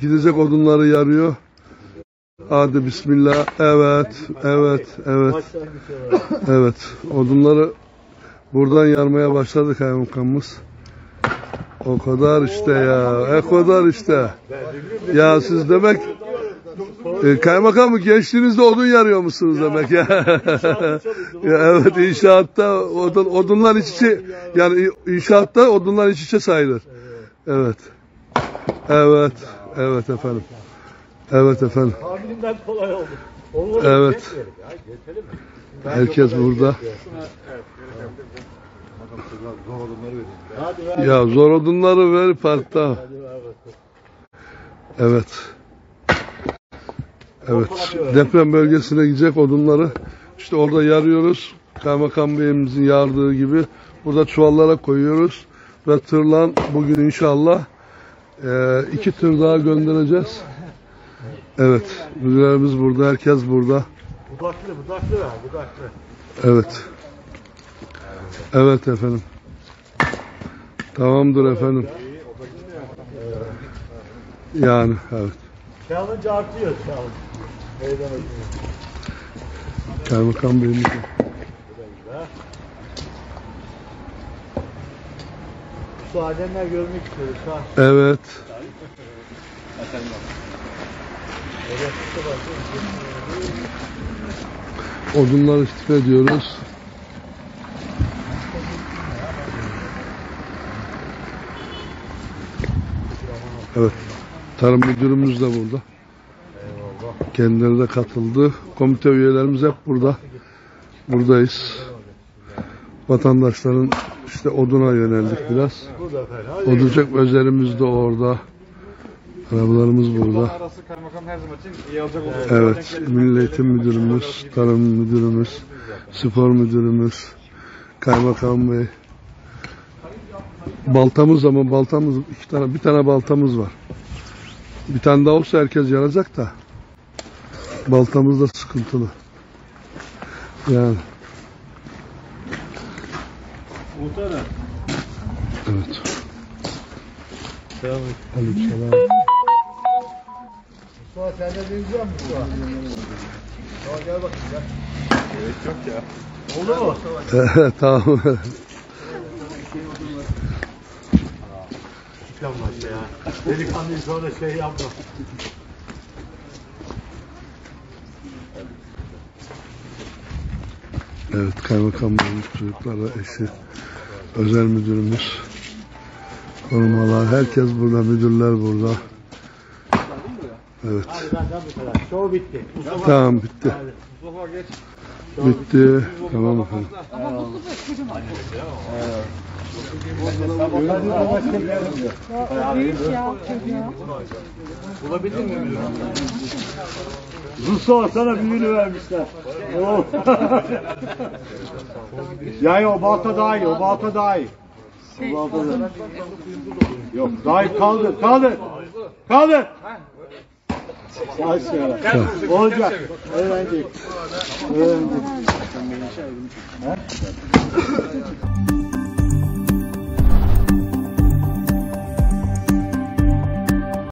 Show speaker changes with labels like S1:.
S1: Gidecek odunları yarıyor. Hadi bismillah. Evet, evet, evet. Evet, odunları buradan yarmaya başladı kaymakamımız. O kadar işte ya, o kadar işte. Ya siz demek e, kaymakam gençliğinizde odun yarıyor musunuz demek ya? ya evet inşaatta odun, odunlar iç içe yani inşaatta odunlar iç içe sayılır. Evet. Evet. Evet efendim. Evet efendim.
S2: Tahminimden kolay oldu. Onları
S1: Evet.
S2: ya, geçelim mi?
S1: Herkes burada.
S2: Ver.
S1: Ya zor odunları ver parkta. Evet. Evet. Deprem bölgesine gidecek odunları işte orada yarıyoruz. Kaymakam Beyimizin yardığı gibi burada çuvallara koyuyoruz ve tırlan bugün inşallah e, iki tır daha göndereceğiz. Evet. Müdürlerimiz burada. Herkes burada.
S2: Budaklı, budaklı budaklı.
S1: Evet. Evet efendim. Tamamdır efendim. Yani evet.
S2: Challenge artıyor challenge.
S1: Kaymakam Beyimiz. De.
S2: Şu alemler görmek istiyoruz. Ha.
S1: Evet. Odunları istif ediyoruz. Evet. Tarım müdürümüz de burada. Kendileri de katıldı. Komite üyelerimiz hep burada. Buradayız. Vatandaşların işte oduna yöneldik biraz. Odunçak özelimiz de orada. Arabalarımız burada. Evet, Milli Eğitim Müdürümüz, Tarım Müdürümüz, Spor Müdürümüz, Kaymakam Bey. Baltamız ama baltamız iki tane bir tane baltamız var. Bir tane daha olsa herkes yanacak da. Baltamız da sıkıntılı. Yani
S2: Muhtarım.
S1: evet.
S2: Selam.
S1: Aleykümselam.
S2: Mustafa sen de benziyor musun Mustafa? Tamam gel bakayım gel.
S3: Gerek yok ya.
S2: Oldu mu?
S1: tamam.
S2: Yapma işte ya. Delikanlıyı sonra şey yapma.
S1: Evet, Kaymakam Bey'in çocukları, eşi, özel müdürümüz, korumalar, herkes burada, müdürler burada. Evet.
S2: Show bitti.
S1: Tamam bitti.
S2: Hadi.
S3: Mustafa geç.
S1: Bitti. Tamam efendim.
S4: Büyük ya çocuğa.
S2: Bulabildin mi müdürüm? Mustafa sana büyüğünü vermişler. Oo. ya ya o balta daha iyi, o balta daha iyi. O balta da- Yok daha iyi kaldır, kaldır. Kaldır. Aşağı. Olacak. Öğrenecek. Öğrenecek.